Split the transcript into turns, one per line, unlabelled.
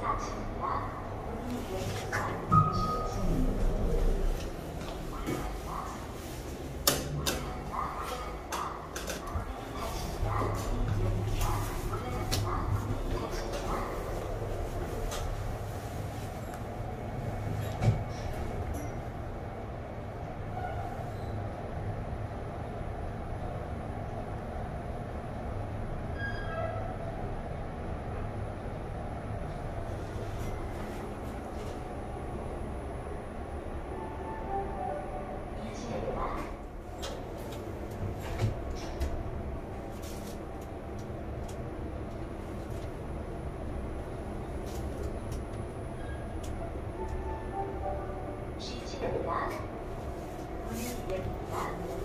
下沉了，我们也不敢去。Get the back. Get the back.